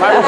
말고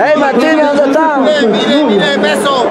Hey Martín, ¿dónde está? Mire, mire, mire, beso.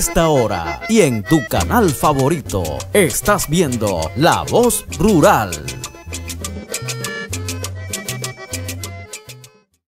esta hora y en tu canal favorito estás viendo La Voz Rural.